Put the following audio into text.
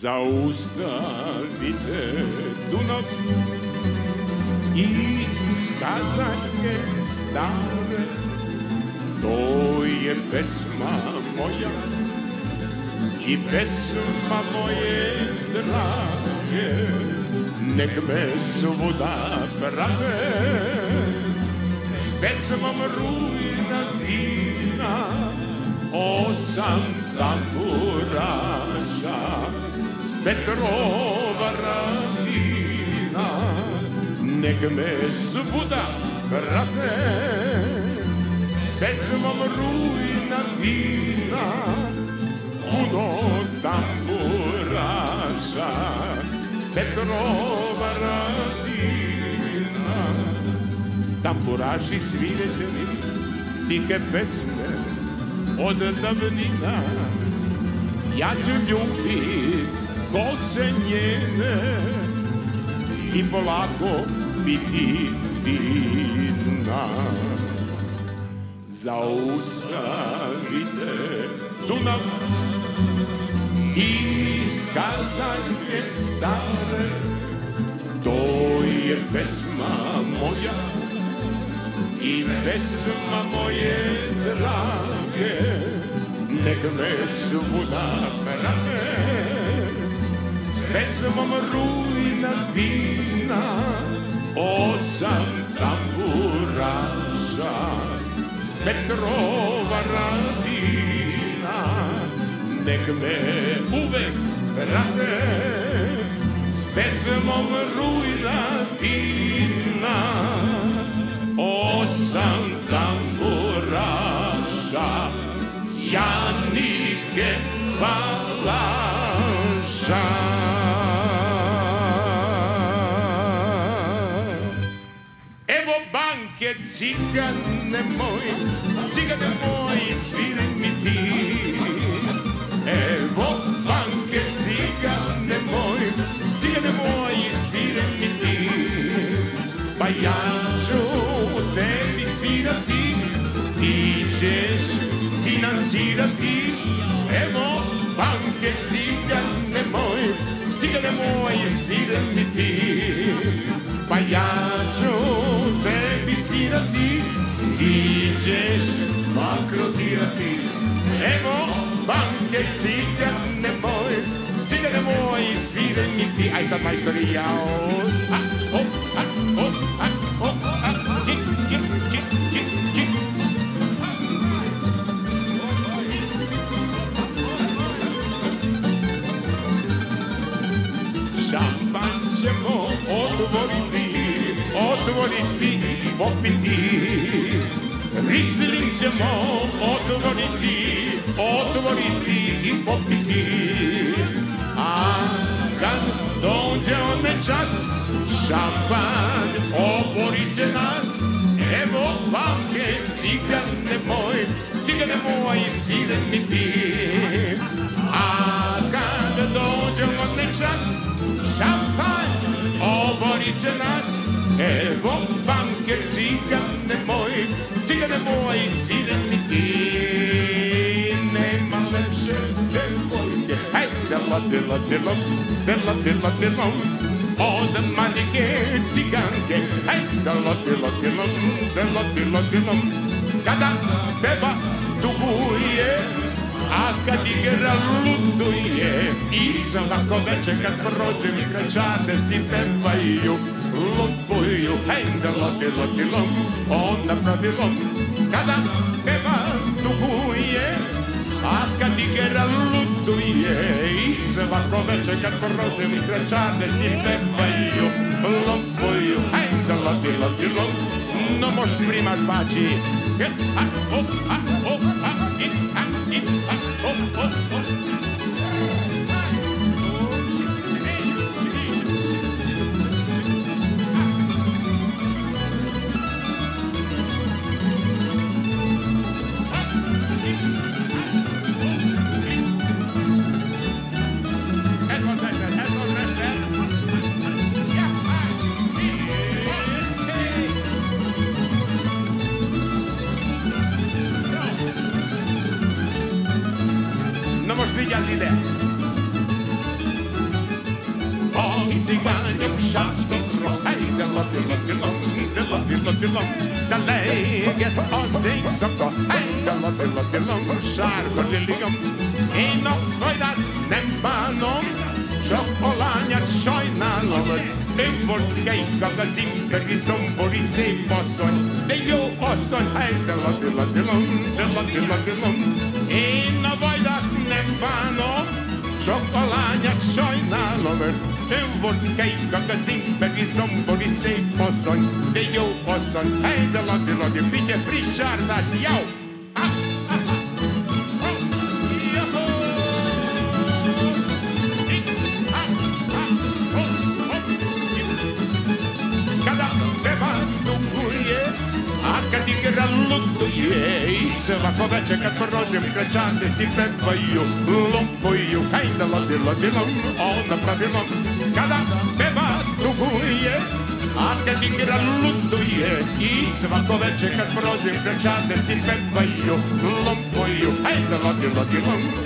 Zaustavite Dunav i skazanje stare. To je pesma moja i pesma moje drage. Nek me svuda prave. S pesmom rujna vina Osam tamburaša Petrova radina Nek me svuda prate. S pesmom rujna vina Puno tamburaša. S Petrova radina Tamburaši svirete mi Tihe pesme od davnina. Ja ću ljubit kose njene i polako biti vina. Zaustavite Dunav i skazanje stare, to je pesma moja i pesma moje drage, nek me svuda prate pesmom rujna vina Osam tamburaša S Petrova radina Nek me uvek prate. S pesmom rujna vina Osam tamburaša Janike Palaša banke cigane moj, cigane moj, sviraj mi ti. Evo banke cigane moj, cigane moj, sviraj mi ti. Pa ja ću tebi svirati, ti ćeš finansirati. Evo banke cigane moj, cigane moj, sviraj mi ti. Pa ja ću tebi svirati Ti ćeš makrotirati Evo banke cigane moj Cigane moj sviraj mi ti Aj sad majstori jao A, o, a, o, a, o, a, čik, čik, čik, čik, čik Šampan ćemo otvoriti otvoriti i popiti. Rizling ćemo otvoriti, otvoriti i popiti. A kad dođe onaj čas, šampan oborit će nas. Evo pamke, cigane moj, cigane moj, sviren mi ti. A kad dođe onaj čas, šampan oborit će nas. Evo banke Nema lepše devojke, hej, dela, dela, delom, dela, dela, delom. Od malike ciganke, hej, dela, dela, delom, dela, dela, delom. Kada peva tuguje, a kad igra luduje. I svako večer kad prođe mi kraćane si pevaju Lupuju, hej, loti, loti, lom, onda pravilom Kada peva tuguje, a kad igra luduje I svako večer kad prođe mi kraćane si pevaju Lupuju, hej, da loti, loti, lom, no moš primaš bači A, o, a, o, a, most vigyázz ide! A cigányok sácskakra helyre lapillat, lapillat, lapillat, lapillat, de leégett az éjszaka, helyre lapillat, lapillat, sárga liligam. Én a hajdát nem bánom, csak a lányát sajnálom, ő volt kejkak az imperi zombori szép asszony, de jó asszony, helyre lapillat, lapillat, lapillat, lapillat, én a vajdát bánom, csak a lányát sajnálom, ő volt kejkak az imberi zombori szép asszony, de jó asszony, hely de ladi ladi, micse friss sárnás, jau! Luduje I svako večer kad prođem krećande si pevaju Lumpuju, hajde lodi, lodi, lom, ona pravilom Kada peva duguje, a kad igra luduje I svako večer kad prođem krećande si pevaju Lumpuju, hajde lodi, lodi, lom, ona pravilom